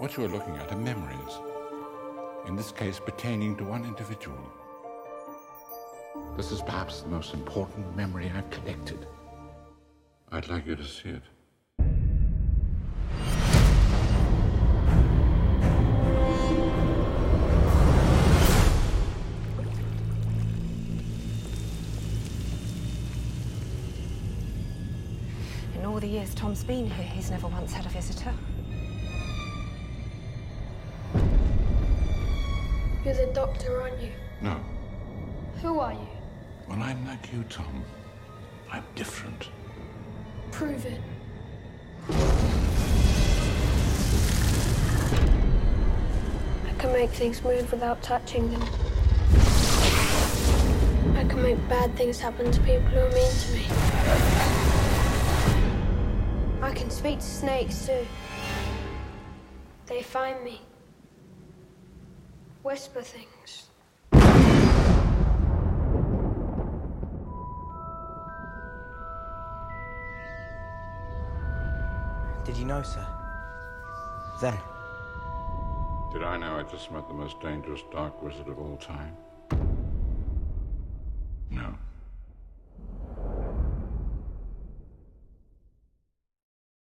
What you are looking at are memories. In this case, pertaining to one individual. This is perhaps the most important memory I've collected. I'd like you to see it. In all the years Tom's been here, he's never once had a visitor. You're the doctor, aren't you? No. Who are you? Well, I'm like you, Tom. I'm different. Prove it. I can make things move without touching them. I can make bad things happen to people who are mean to me. I can speak to snakes too. They find me. Whisper things. Did you know, sir? Then. Did I know I just met the most dangerous dark wizard of all time? No.